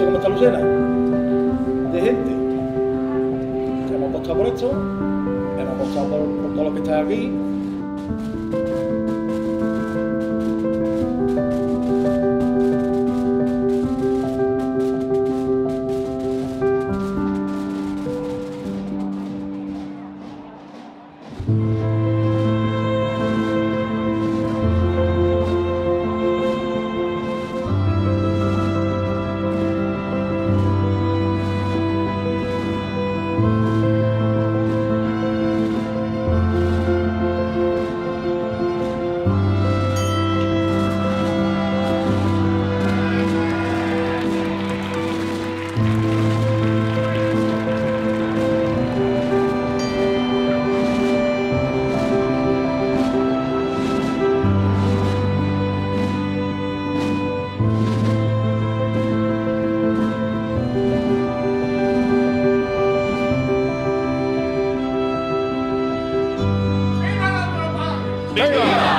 noche como está lo llena de gente. Hemos apostado por esto, hemos apostado por, por todo lo que está aquí. Bingo!